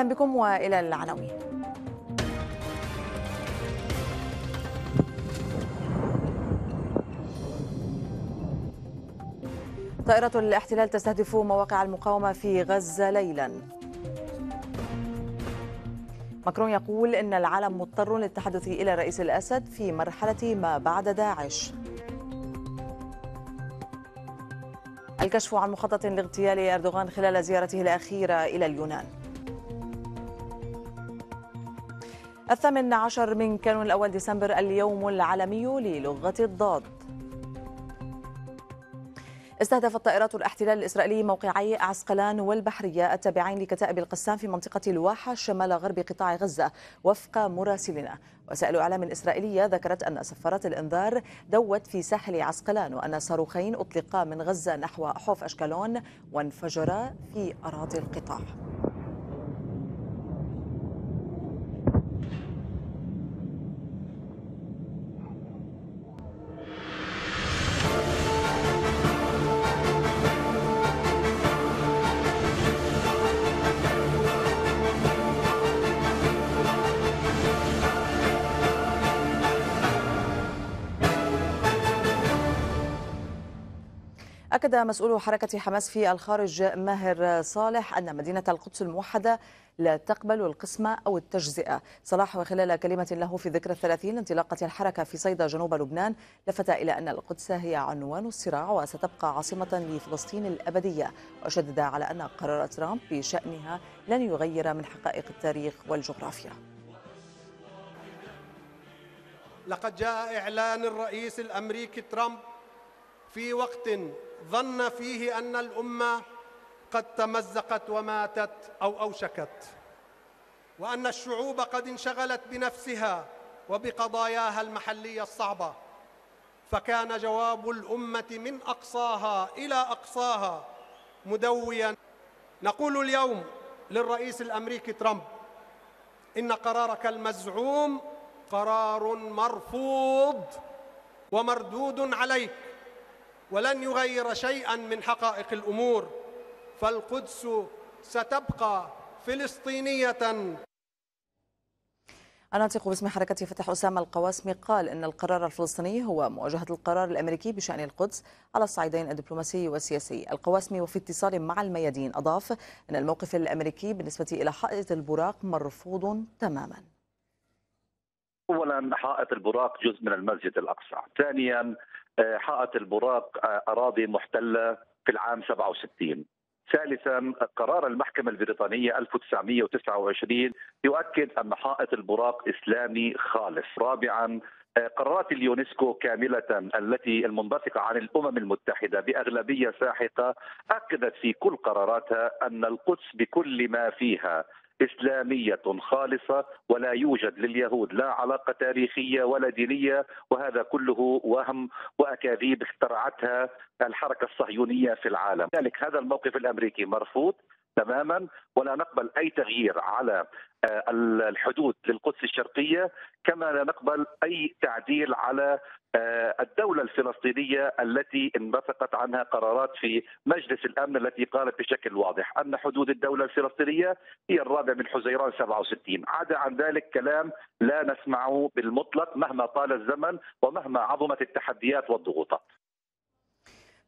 أهلا بكم وإلى العناوين. طائرة الاحتلال تستهدف مواقع المقاومة في غزة ليلا. ماكرون يقول إن العالم مضطر للتحدث إلى الرئيس الأسد في مرحلة ما بعد داعش. الكشف عن مخطط لاغتيال أردوغان خلال زيارته الأخيرة إلى اليونان. الثامن عشر من كانون الأول ديسمبر اليوم العالمي للغة الضاد. استهدفت طائرات الاحتلال الإسرائيلي موقعي عسقلان والبحرية التابعين لكتائب القسام في منطقة الواحة شمال غرب قطاع غزة وفق مراسلنا. وسائل إعلام إسرائيلية ذكرت أن سفارات الإنذار دوت في ساحل عسقلان وأن صاروخين أطلقا من غزة نحو حوف أشكالون وانفجرا في أراضي القطاع. أكد مسؤول حركة حماس في الخارج ماهر صالح أن مدينة القدس الموحدة لا تقبل القسمة أو التجزئة. صلاح وخلال كلمة له في ذكرى الثلاثين انطلاقة الحركة في صيدا جنوب لبنان لفت إلى أن القدس هي عنوان الصراع وستبقى عاصمة لفلسطين الأبدية. وشدد على أن قرار ترامب بشأنها لن يغير من حقائق التاريخ والجغرافيا. لقد جاء إعلان الرئيس الأمريكي ترامب في وقت ظن فيه أن الأمة قد تمزقت وماتت أو أوشكت وأن الشعوب قد انشغلت بنفسها وبقضاياها المحلية الصعبة. فكان جواب الأمة من أقصاها إلى أقصاها مدويا. نقول اليوم للرئيس الأمريكي ترامب إن قرارك المزعوم قرار مرفوض ومردود عليك. ولن يغير شيئا من حقائق الأمور فالقدس ستبقى فلسطينية. الناطق باسم حركة فتح أسامة القواسمي قال إن القرار الفلسطيني هو مواجهة القرار الأمريكي بشأن القدس على الصعيدين الدبلوماسي والسياسي القواسمي وفي اتصال مع الميادين أضاف أن الموقف الأمريكي بالنسبة إلى حائط البراق مرفوض تماما. اولا حائط البراق جزء من المسجد الأقصى، ثانيا حائط البراق أراضي محتلة في العام 67 ثالثا قرار المحكمة البريطانية 1929 يؤكد أن حائط البراق إسلامي خالص. رابعا قرارات اليونسكو كاملة التي المنبثقة عن الأمم المتحدة بأغلبية ساحقة أكدت في كل قراراتها أن القدس بكل ما فيها إسلامية خالصة ولا يوجد لليهود لا علاقة تاريخية ولا دينية وهذا كله وهم وأكاذيب اخترعتها الحركة الصهيونية في العالم، لذلك هذا الموقف الأمريكي مرفوض تماما ولا نقبل أي تغيير على الحدود للقدس الشرقية كما لا نقبل أي تعديل على الدولة الفلسطينية التي انبثقت عنها قرارات في مجلس الأمن التي قالت بشكل واضح أن حدود الدولة الفلسطينية هي الرابع من حزيران 67 عدا عن ذلك كلام لا نسمعه بالمطلق مهما طال الزمن ومهما عظمت التحديات والضغوطات.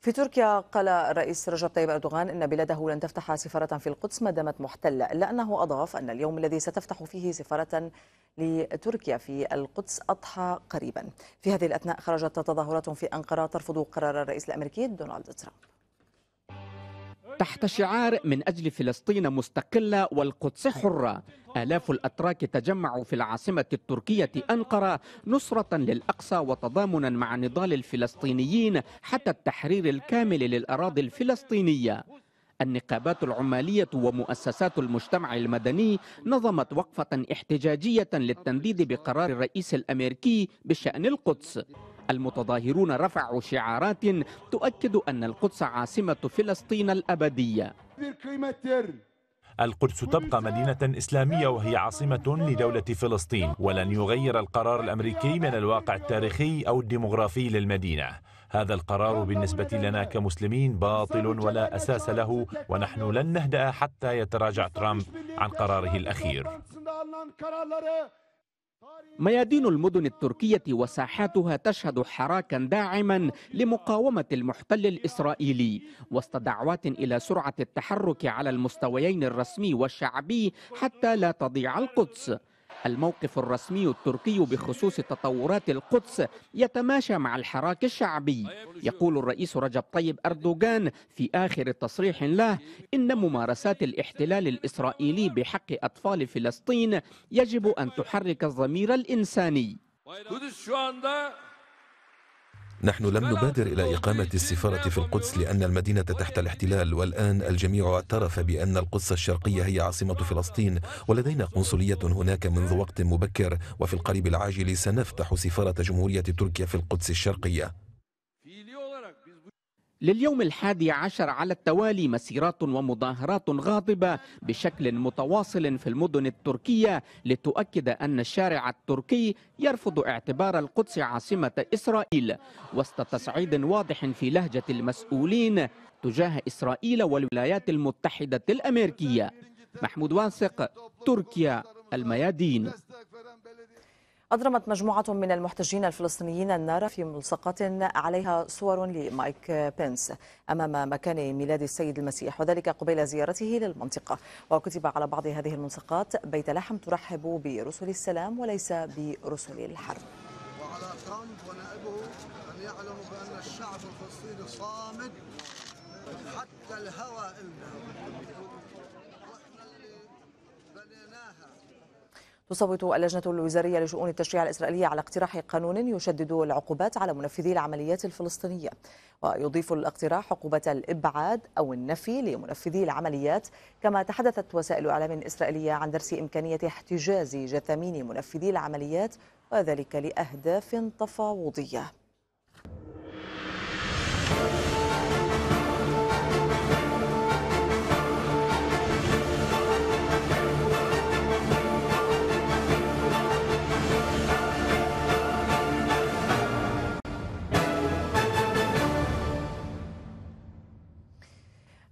في تركيا قال الرئيس رجب طيب أردوغان إن بلاده لن تفتح سفارة في القدس ما دامت محتلة إلا أنه أضاف أن اليوم الذي ستفتح فيه سفارة لتركيا في القدس أضحى قريبا. في هذه الأثناء خرجت تظاهرات في أنقرة ترفض قرار الرئيس الأمريكي دونالد ترامب. تحت شعار من أجل فلسطين مستقلة والقدس حرة. آلاف الأتراك تجمعوا في العاصمة التركية أنقرة نصرة للأقصى وتضامنا مع نضال الفلسطينيين حتى التحرير الكامل للأراضي الفلسطينية. النقابات العمالية ومؤسسات المجتمع المدني نظمت وقفة احتجاجية للتنديد بقرار الرئيس الأمريكي بشأن القدس. المتظاهرون رفعوا شعارات تؤكد أن القدس عاصمة فلسطين الأبدية. القدس تبقى مدينة إسلامية وهي عاصمة لدولة فلسطين ولن يغير القرار الأمريكي من الواقع التاريخي أو الديمغرافي للمدينة هذا القرار بالنسبة لنا كمسلمين باطل ولا أساس له ونحن لن نهدأ حتى يتراجع ترامب عن قراره الأخير ميادين المدن التركية وساحاتها تشهد حراكا داعما لمقاومة المحتل الإسرائيلي وسط دعوات إلى سرعة التحرك على المستويين الرسمي والشعبي حتى لا تضيع القدس. الموقف الرسمي التركي بخصوص تطورات القدس يتماشى مع الحراك الشعبي. يقول الرئيس رجب طيب أردوغان في آخر تصريح له إن ممارسات الاحتلال الإسرائيلي بحق أطفال فلسطين يجب أن تحرك الضمير الإنساني. نحن لم نبادر إلى إقامة السفارة في القدس لأن المدينة تحت الاحتلال والآن الجميع اعترف بأن القدس الشرقية هي عاصمة فلسطين ولدينا قنصلية هناك منذ وقت مبكر وفي القريب العاجل سنفتح سفارة جمهورية تركيا في القدس الشرقية. لليوم الحادي عشر على التوالي مسيرات ومظاهرات غاضبة بشكل متواصل في المدن التركية لتؤكد أن الشارع التركي يرفض اعتبار القدس عاصمة إسرائيل وسط تصعيد واضح في لهجة المسؤولين تجاه إسرائيل والولايات المتحدة الأمريكية. محمود واثق تركيا الميادين. أضرمت مجموعة من المحتجين الفلسطينيين النار في ملصقات عليها صور لمايك بينس أمام مكان ميلاد السيد المسيح وذلك قبيل زيارته للمنطقة. وكتب على بعض هذه الملصقات بيت لحم ترحب برسل السلام وليس برسل الحرب. وعلى ترامب ونائبه أن يعلموا بأن الشعب الفلسطيني صامد حتى الهوى إلنا تصوت اللجنة الوزارية لشؤون التشريع الإسرائيلية على اقتراح قانون يشدد العقوبات على منفذي العمليات الفلسطينية ويضيف الاقتراح عقوبة الإبعاد أو النفي لمنفذي العمليات كما تحدثت وسائل إعلام إسرائيلية عن درس إمكانية احتجاز جثامين منفذي العمليات وذلك لأهداف تفاوضية.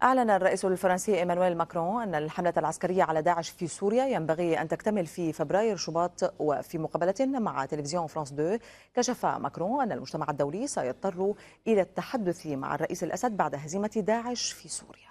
أعلن الرئيس الفرنسي إيمانويل ماكرون أن الحملة العسكرية على داعش في سوريا ينبغي أن تكتمل في فبراير شباط وفي مقابلة مع تلفزيون فرانس 2 كشف ماكرون أن المجتمع الدولي سيضطر إلى التحدث مع الرئيس الأسد بعد هزيمة داعش في سوريا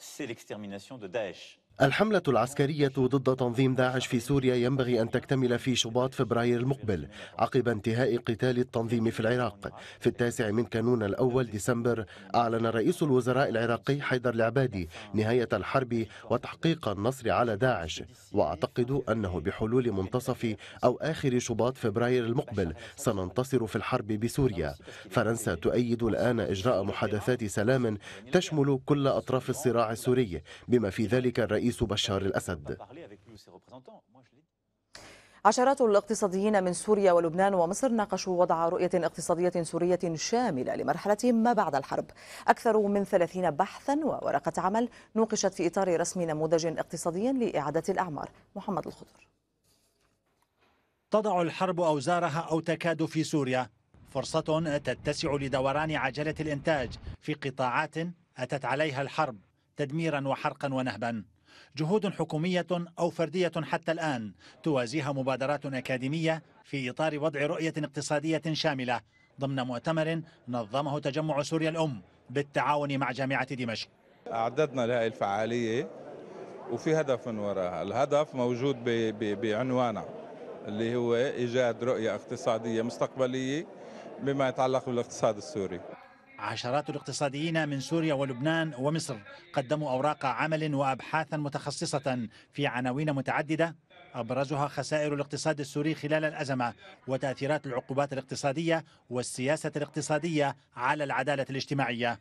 c'est l'extermination de Daesh. الحملة العسكرية ضد تنظيم داعش في سوريا ينبغي أن تكتمل في شباط فبراير المقبل عقب انتهاء قتال التنظيم في العراق. في التاسع من كانون الأول ديسمبر أعلن رئيس الوزراء العراقي حيدر العبادي نهاية الحرب وتحقيق النصر على داعش وأعتقد أنه بحلول منتصف أو آخر شباط فبراير المقبل سننتصر في الحرب بسوريا. فرنسا تؤيد الآن إجراء محادثات سلام تشمل كل أطراف الصراع السوري بما في ذلك الرئيس بشار الأسد. عشرات الاقتصاديين من سوريا ولبنان ومصر ناقشوا وضع رؤية اقتصادية سورية شاملة لمرحلة ما بعد الحرب. أكثر من ثلاثين بحثا وورقة عمل نوقشت في إطار رسم نموذج اقتصادي لإعادة الأعمار. محمد الخضر. تضع الحرب أوزارها أو تكاد في سوريا. فرصة تتسع لدوران عجلة الإنتاج في قطاعات أتت عليها الحرب تدميرا وحرقا ونهبا. جهود حكومية أو فردية حتى الآن توازيها مبادرات أكاديمية في إطار وضع رؤية اقتصادية شاملة ضمن مؤتمر نظمه تجمع سوريا الأم بالتعاون مع جامعة دمشق. أعددنا لهذه الفعالية وفي هدف من وراها. الهدف موجود بعنوانها اللي هو إيجاد رؤية اقتصادية مستقبلية بما يتعلق بالاقتصاد السوري. عشرات الاقتصاديين من سوريا ولبنان ومصر قدموا أوراق عمل وأبحاثا متخصصة في عناوين متعددة أبرزها خسائر الاقتصاد السوري خلال الأزمة وتأثيرات العقوبات الاقتصادية والسياسة الاقتصادية على العدالة الاجتماعية.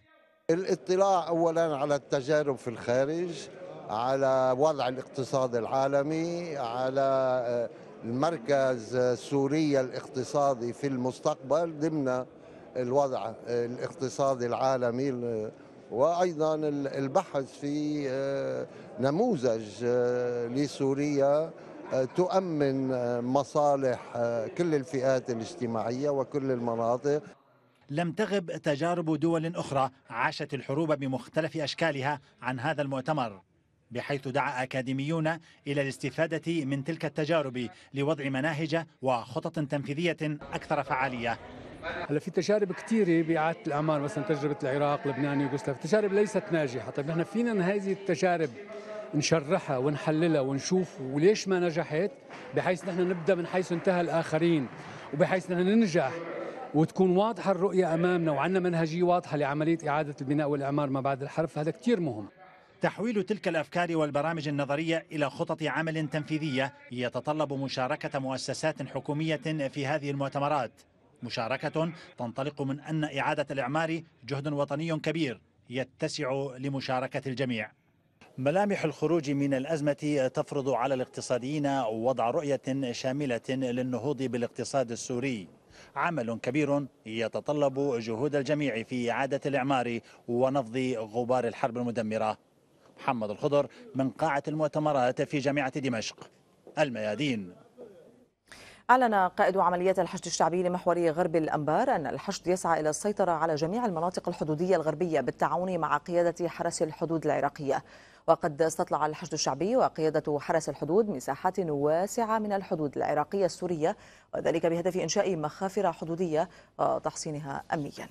الاطلاع اولا على التجارب في الخارج على وضع الاقتصاد العالمي على آه، المركز سوريا الاقتصادي في المستقبل ضمن الوضع الاقتصادي العالمي ال- وأيضا البحث في آه، نموذج آه، لسوريا آه، تؤمن مصالح كل الفئات الاجتماعية وكل المناطق. لم تغب تجارب دول أخرى عاشت الحروب بمختلف أشكالها عن هذا المؤتمر بحيث دعا أكاديميون إلى الاستفادة من تلك التجارب لوضع مناهج وخطط تنفيذية أكثر فعالية. هلا في تجارب كثيره باعاده الاعمار مثلا تجربة العراق لبنان يوغوسلافيا تجارب ليست ناجحة. طيب نحن فينا هذه التجارب نشرحها ونحللها ونشوف وليش ما نجحت؟ بحيث نحن نبدأ من حيث انتهى الآخرين وبحيث نحن ننجح وتكون واضحة الرؤية أمامنا وعندنا منهجية واضحة لعملية إعادة البناء والإعمار ما بعد الحرب فهذا كثير مهم. تحويل تلك الأفكار والبرامج النظرية إلى خطط عمل تنفيذية يتطلب مشاركة مؤسسات حكومية في هذه المؤتمرات. مشاركة تنطلق من أن إعادة الإعمار جهد وطني كبير يتسع لمشاركة الجميع. ملامح الخروج من الأزمة تفرض على الاقتصاديين وضع رؤية شاملة للنهوض بالاقتصاد السوري. عمل كبير يتطلب جهود الجميع في إعادة الإعمار ونفض غبار الحرب المدمرة. محمد الخضر من قاعة المؤتمرات في جامعة دمشق. الميادين. أعلن قائد عمليات الحشد الشعبي لمحوري غرب الأنبار أن الحشد يسعى إلى السيطرة على جميع المناطق الحدودية الغربية بالتعاون مع قيادة حرس الحدود العراقية. وقد استطلع الحشد الشعبي وقيادة حرس الحدود مساحات واسعة من الحدود العراقية السورية وذلك بهدف إنشاء مخافر حدودية وتحصينها أمنياً.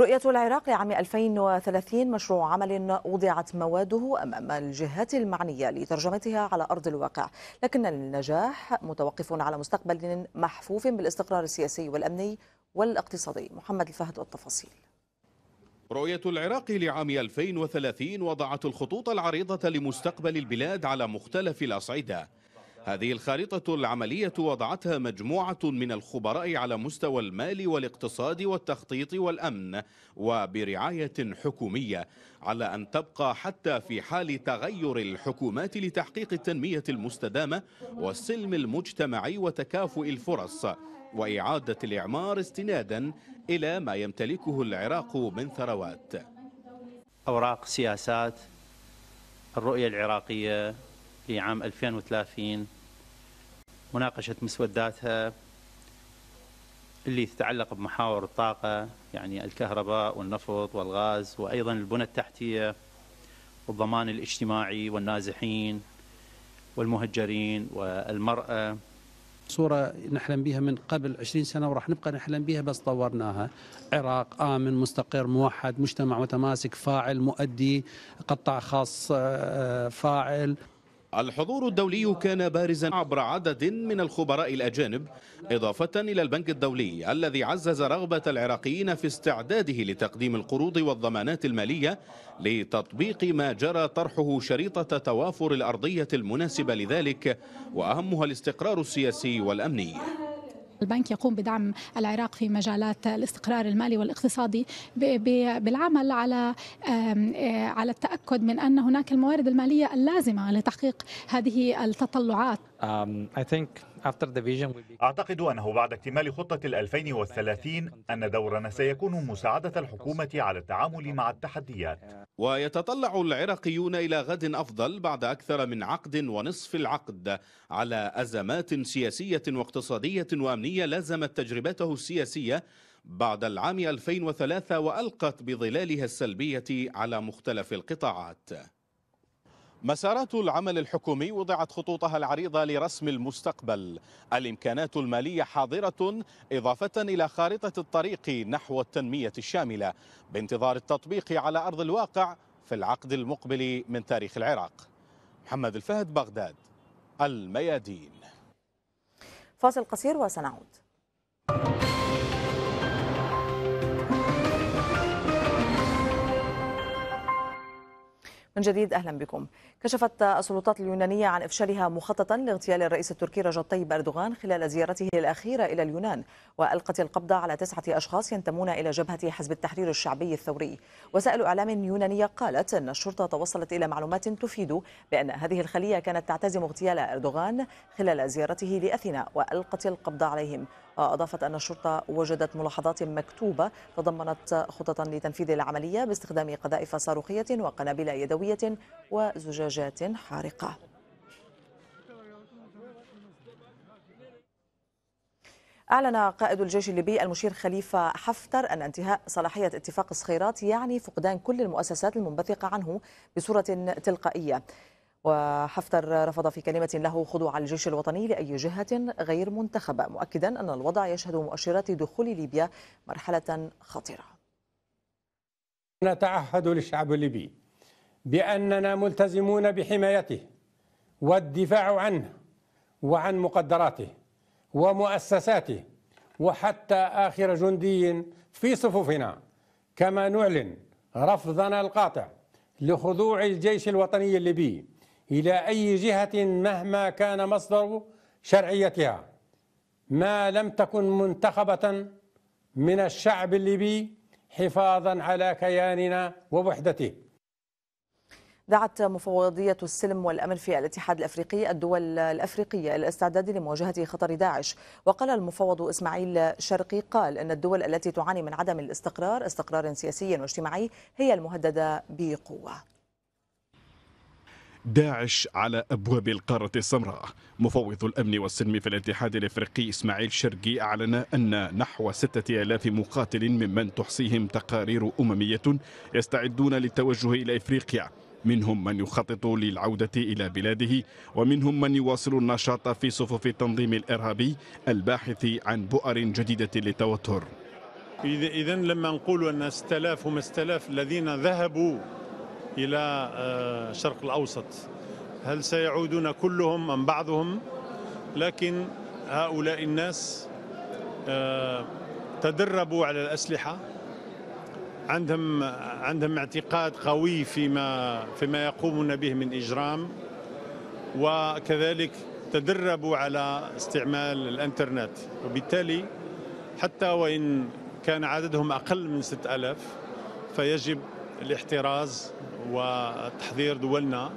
رؤية العراق لعام 2030 مشروع عمل وضعت مواده أمام الجهات المعنية لترجمتها على أرض الواقع. لكن النجاح متوقف على مستقبل محفوف بالاستقرار السياسي والأمني والاقتصادي. محمد الفهد والتفاصيل. رؤية العراق لعام 2030 وضعت الخطوط العريضة لمستقبل البلاد على مختلف الأصعدة. هذه الخارطة العملية وضعتها مجموعة من الخبراء على مستوى المال والاقتصاد والتخطيط والأمن وبرعاية حكومية على أن تبقى حتى في حال تغير الحكومات لتحقيق التنمية المستدامة والسلم المجتمعي وتكافؤ الفرص وإعادة الإعمار استنادا إلى ما يمتلكه العراق من ثروات. أوراق سياسات الرؤية العراقية لعام 2030 مناقشة مسوداتها اللي تتعلق بمحاور الطاقة يعني الكهرباء والنفط والغاز وأيضا البنى التحتية والضمان الاجتماعي والنازحين والمهجرين والمرأة. صورة نحلم بها من قبل 20 سنة وراح نبقى نحلم بها بس طورناها. عراق آمن مستقر موحد مجتمع متماسك فاعل مؤدي قطاع خاص آه، فاعل. الحضور الدولي كان بارزا عبر عدد من الخبراء الأجانب إضافة إلى البنك الدولي الذي عزز رغبة العراقيين في استعداده لتقديم القروض والضمانات المالية لتطبيق ما جرى طرحه شريطة توافر الأرضية المناسبة لذلك وأهمها الاستقرار السياسي والأمني. البنك يقوم بدعم العراق في مجالات الاستقرار المالي والاقتصادي بالعمل على آه، على التأكد من أن هناك الموارد المالية اللازمة لتحقيق هذه التطلعات. Um, I think أعتقد أنه بعد اكتمال خطة ال 2030 أن دورنا سيكون مساعدة الحكومة على التعامل مع التحديات. ويتطلع العراقيون إلى غد أفضل بعد أكثر من عقد ونصف العقد على أزمات سياسية واقتصادية وأمنية لازمت تجربته السياسية بعد العام 2003 وألقت بظلالها السلبية على مختلف القطاعات. مسارات العمل الحكومي وضعت خطوطها العريضة لرسم المستقبل. الإمكانات المالية حاضرة إضافة إلى خارطة الطريق نحو التنمية الشاملة بانتظار التطبيق على أرض الواقع في العقد المقبل من تاريخ العراق. محمد الفهد بغداد الميادين. فاصل قصير وسنعود. من جديد أهلا بكم. كشفت السلطات اليونانية عن افشالها مخططا لاغتيال الرئيس التركي رجب طيب أردوغان خلال زيارته الأخيرة إلى اليونان، وألقت القبض على تسعة أشخاص ينتمون إلى جبهة حزب التحرير الشعبي الثوري. وسائل إعلام يونانية قالت إن الشرطة توصلت إلى معلومات تفيد بأن هذه الخلية كانت تعتزم اغتيال أردوغان خلال زيارته لأثينا وألقت القبض عليهم وأضافت أن الشرطة وجدت ملاحظات مكتوبة تضمنت خططا لتنفيذ العملية باستخدام قذائف صاروخية وقنابل يدوية وزجاجات حارقة. أعلن قائد الجيش الليبي المشير خليفة حفتر أن انتهاء صلاحية اتفاق الصخيرات يعني فقدان كل المؤسسات المنبثقة عنه بصورة تلقائية. وحفتر رفض في كلمة له خضوع الجيش الوطني لأي جهة غير منتخبة مؤكدا أن الوضع يشهد مؤشرات دخول ليبيا مرحلة خطرة نتعهد للشعب الليبي بأننا ملتزمون بحمايته والدفاع عنه وعن مقدراته ومؤسساته وحتى آخر جندي في صفوفنا كما نعلن رفضنا القاطع لخضوع الجيش الوطني الليبي. إلى أي جهة مهما كان مصدر شرعيتها. ما لم تكن منتخبة من الشعب الليبي حفاظا على كياننا ووحدته. دعت مفوضية السلم والأمن في الاتحاد الأفريقي الدول الأفريقية الاستعداد لمواجهة خطر داعش. وقال المفوض إسماعيل شرقي قال أن الدول التي تعاني من عدم الاستقرار استقرار سياسي واجتماعي هي المهددة بقوة. داعش على أبواب القارة السمراء. مفوض الأمن والسلم في الاتحاد الإفريقي إسماعيل شرقي أعلن أن نحو ستة آلاف مقاتل ممن تحصيهم تقارير أممية يستعدون للتوجه إلى إفريقيا. منهم من يخطط للعودة إلى بلاده ومنهم من يواصل النشاط في صفوف التنظيم الإرهابي الباحث عن بؤر جديدة للتوتر. إذا لما نقول أن 6000 هم 6000 الذين ذهبوا إلى الشرق الأوسط. هل سيعودون كلهم أم بعضهم؟ لكن هؤلاء الناس تدربوا على الأسلحة. عندهم عندهم اعتقاد قوي فيما فيما يقومون به من إجرام. وكذلك تدربوا على استعمال الإنترنت. وبالتالي حتى وإن كان عددهم أقل من 6000 فيجب الاحتراز وتحذير دولنا.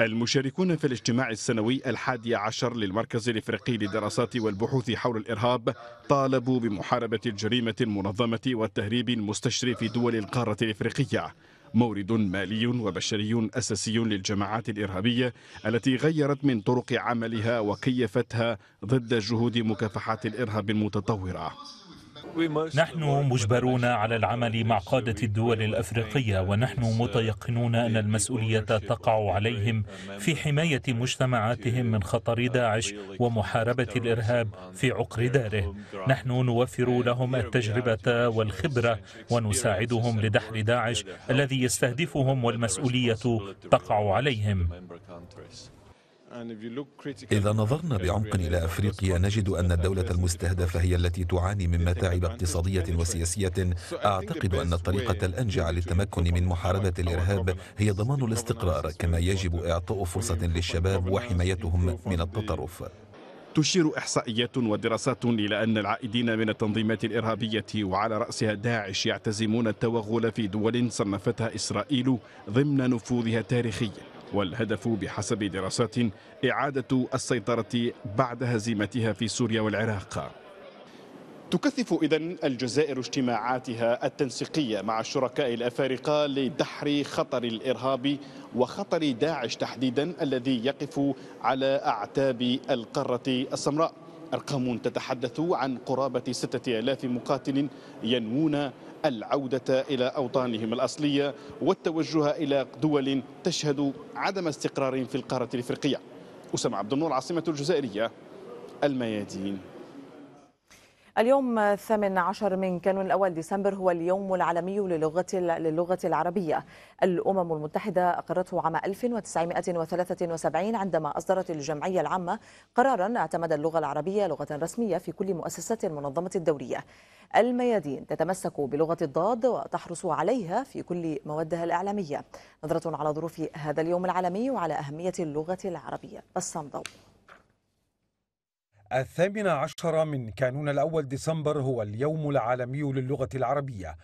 المشاركون في الاجتماع السنوي الحادي عشر للمركز الإفريقي للدراسات والبحوث حول الإرهاب طالبوا بمحاربة الجريمة المنظمة والتهريب المستشري في دول القارة الإفريقية. مورد مالي وبشري أساسي للجماعات الإرهابية التي غيرت من طرق عملها وكيفتها ضد جهود مكافحة الإرهاب المتطورة. نحن مجبرون على العمل مع قادة الدول الأفريقية ونحن متيقنون أن المسؤولية تقع عليهم في حماية مجتمعاتهم من خطر داعش ومحاربة الإرهاب في عقر داره. نحن نوفر لهم التجربة والخبرة ونساعدهم لدحر داعش الذي يستهدفهم والمسؤولية تقع عليهم. إذا نظرنا بعمق إلى أفريقيا نجد أن الدولة المستهدفة هي التي تعاني من متاعب اقتصادية وسياسية. أعتقد أن الطريقة الأنجع للتمكن من محاربة الإرهاب هي ضمان الاستقرار كما يجب إعطاء فرصة للشباب وحمايتهم من التطرف. تشير إحصائيات ودراسات إلى أن العائدين من التنظيمات الإرهابية وعلى رأسها داعش يعتزمون التوغل في دول صنفتها إسرائيل ضمن نفوذها التاريخي والهدف بحسب دراسات إعادة السيطرة بعد هزيمتها في سوريا والعراق. تكثف إذا الجزائر اجتماعاتها التنسيقية مع الشركاء الأفارقة لدحر خطر الإرهاب وخطر داعش تحديدا الذي يقف على أعتاب القارة السمراء. أرقام تتحدث عن قرابة ستة آلاف مقاتل ينوون العودة إلى أوطانهم الأصلية والتوجه إلى دول تشهد عدم استقرار في القارة الإفريقية. أسامة عبد النور عاصمة الجزائرية الميادين. اليوم الثامن عشر من كانون الأول ديسمبر هو اليوم العالمي للغة للغة العربية. الأمم المتحدة أقرته عام 1973 عندما أصدرت الجمعية العامة قرارا اعتمد اللغة العربية لغة رسمية في كل مؤسسات المنظمة الدولية الميادين تتمسك بلغة الضاد وتحرص عليها في كل موادها الإعلامية. نظرة على ظروف هذا اليوم العالمي وعلى أهمية اللغة العربية. ضوء. الثامن عشر من كانون الأول ديسمبر هو اليوم العالمي للغة العربية.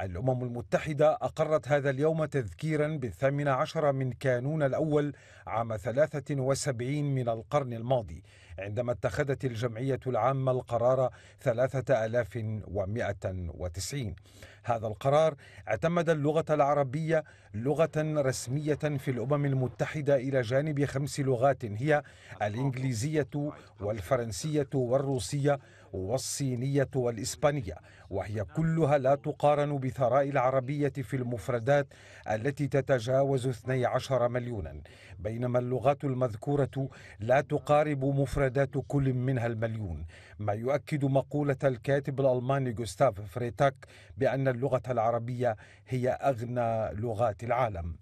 الأمم المتحدة أقرت هذا اليوم تذكيرا بالثامن عشر من كانون الأول عام 73 من القرن الماضي عندما اتخذت الجمعية العامة القرار 3190 هذا القرار. اعتمد اللغة العربية لغة رسمية في الأمم المتحدة إلى جانب خمس لغات هي الإنجليزية والفرنسية والروسية. والصينية والإسبانية وهي كلها لا تقارن بثراء العربية في المفردات التي تتجاوز 12 مليونا بينما اللغات المذكورة لا تقارب مفردات كل منها المليون. ما يؤكد مقولة الكاتب الألماني جوستاف فريتاك بأن اللغة العربية هي أغنى لغات العالم.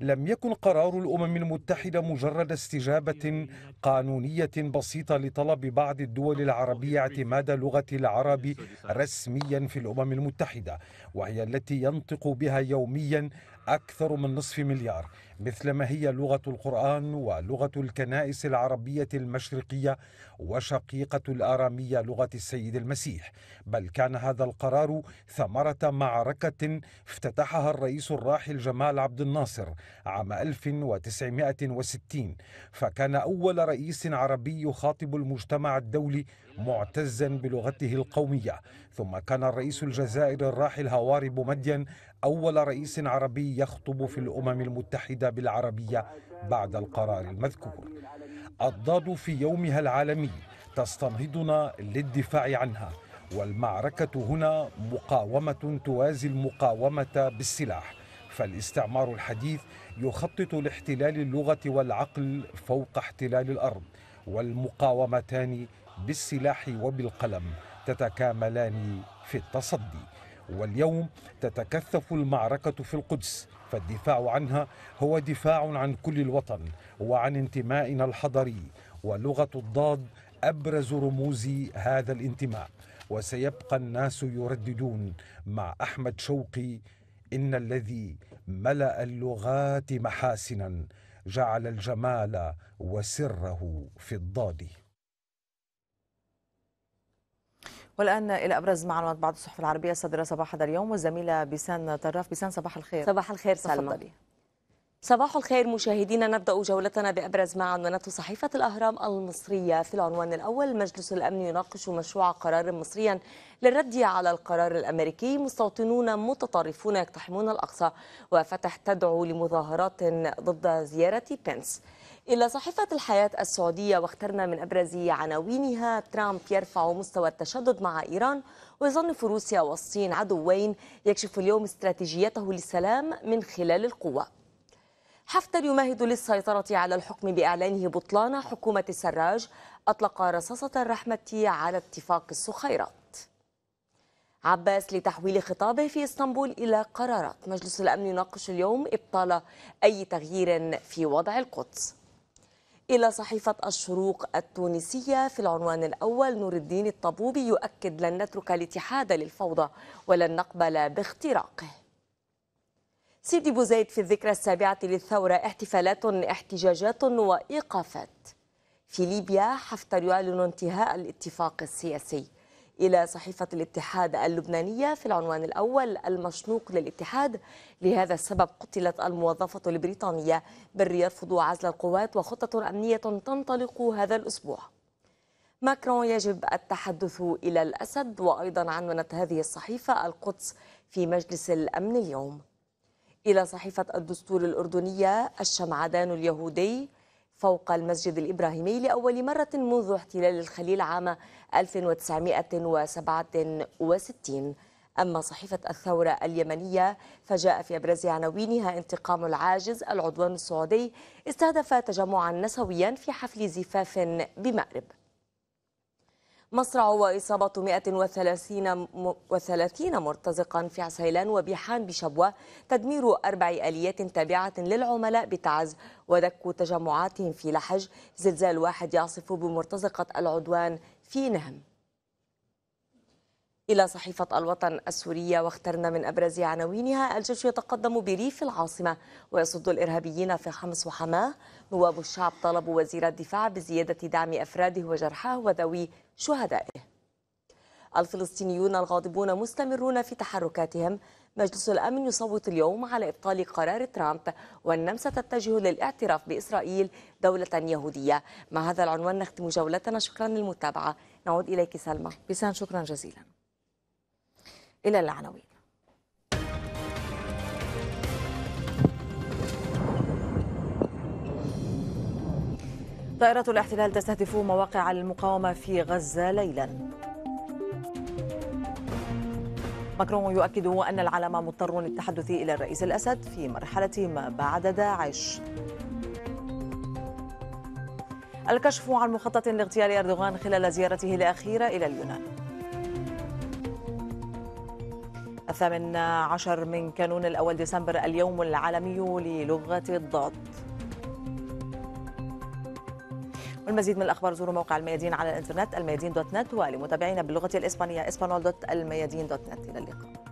لم يكن قرار الأمم المتحدة مجرد استجابة قانونية بسيطة لطلب بعض الدول العربية اعتماد لغة العرب رسميا في الأمم المتحدة وهي التي ينطق بها يوميا أكثر من نصف مليار. مثلما هي لغة القرآن ولغة الكنائس العربية المشرقية وشقيقة الآرامية لغة السيد المسيح. بل كان هذا القرار ثمرة معركة افتتحها الرئيس الراحل جمال عبد الناصر عام 1960 فكان أول رئيس عربي يخاطب المجتمع الدولي معتزا بلغته القومية. ثم كان الرئيس الجزائري الراحل هواري بومدين أول رئيس عربي يخطب في الأمم بالعربية بعد القرار المذكور. الضاد في يومها العالمي تستنهضنا للدفاع عنها والمعركة هنا مقاومة توازي المقاومة بالسلاح. فالاستعمار الحديث يخطط لاحتلال اللغة والعقل فوق احتلال الأرض والمقاومتان بالسلاح وبالقلم تتكاملان في التصدي. واليوم تتكثف المعركة في القدس فالدفاع عنها هو دفاع عن كل الوطن وعن انتمائنا الحضري ولغة الضاد أبرز رموز هذا الانتماء. وسيبقى الناس يرددون مع أحمد شوقي إن الذي ملأ اللغات محاسنا جعل الجمال وسره في الضاد. والآن إلى أبرز معلومات بعض الصحف العربية. الصادرة صباح هذا اليوم والزميلة بيسان طراف. بيسان صباح الخير. صباح الخير سلمى. صباح الخير مشاهدينا نبدأ جولتنا بأبرز ما عنونته صحيفة الأهرام المصرية. في العنوان الأول مجلس الأمن يناقش مشروع قرار مصريا للرد على القرار الأمريكي. مستوطنون متطرفون يقتحمون الأقصى وفتح تدعو لمظاهرات ضد زيارة بنس. إلى صحيفة الحياة السعودية واخترنا من أبرز عناوينها ترامب يرفع مستوى التشدد مع إيران ويصنف روسيا والصين عدوين يكشف اليوم استراتيجيته للسلام من خلال القوة حفتر يمهد للسيطرة على الحكم بإعلانه بطلان حكومة السراج أطلق رصاصة الرحمة على اتفاق السخيرات. عباس لتحويل خطابه في إسطنبول إلى قرارات. مجلس الأمن يناقش اليوم إبطال أي تغيير في وضع القدس. إلى صحيفة الشروق التونسية في العنوان الأول نور الدين الطبوبي يؤكد لن نترك الاتحاد للفوضى ولن نقبل باختراقه. سيدي بوزيد في الذكرى السابعة للثورة احتفالات احتجاجات وإيقافات. في ليبيا حفتر يعلن انتهاء الاتفاق السياسي. إلى صحيفة الاتحاد اللبنانية في العنوان الأول المشنوق للاتحاد. لهذا السبب قتلت الموظفة البريطانية بري يرفض عزل القوات وخطة أمنية تنطلق هذا الأسبوع. ماكرون يجب التحدث إلى الأسد. وأيضا عنونت هذه الصحيفة القدس في مجلس الأمن اليوم. إلى صحيفة الدستور الأردنية الشمعدان اليهودي فوق المسجد الإبراهيمي لأول مرة منذ احتلال الخليل عام 1967 أما صحيفة الثورة اليمنية فجاء في أبرز عناوينها انتقام العاجز العدوان السعودي استهدف تجمعا نسويا في حفل زفاف بمأرب. مصرع وإصابة 130 وثلاثين مرتزقا في عسيلان وبيحان بشبوة تدمير أربع آليات تابعة للعملاء بتعز ودك تجمعاتهم في لحج. زلزال واحد يعصف بمرتزقة العدوان في نهم. إلى صحيفة الوطن السورية واخترنا من أبرز عناوينها الجيش يتقدم بريف العاصمة ويصد الإرهابيين في حمص وحماة. نواب الشعب طلبوا وزير الدفاع بزيادة دعم أفراده وجرحاه وذوي شهدائه. الفلسطينيون الغاضبون مستمرون في تحركاتهم. مجلس الأمن يصوت اليوم على إبطال قرار ترامب والنمسا تتجه للاعتراف بإسرائيل دولة يهودية. مع هذا العنوان نختم جولتنا. شكرا للمتابعة. نعود إليك سلمى. بيسان شكرا جزيلا. إلى العناوين. طائرات الاحتلال تستهدف مواقع المقاومة في غزة ليلا. ماكرون يؤكد أن العالم مضطر للتحدث إلى الرئيس الأسد في مرحلة ما بعد داعش. الكشف عن مخطط لاغتيال أردوغان خلال زيارته الأخيرة إلى اليونان. الثامن عشر من كانون الأول ديسمبر اليوم العالمي للغة الضاد والمزيد من الأخبار زوروا موقع الميادين على الإنترنت الميادين دوت نت ولمتابعينا باللغة الإسبانية اسبانول دوت الميادين دوت نت. إلى اللقاء.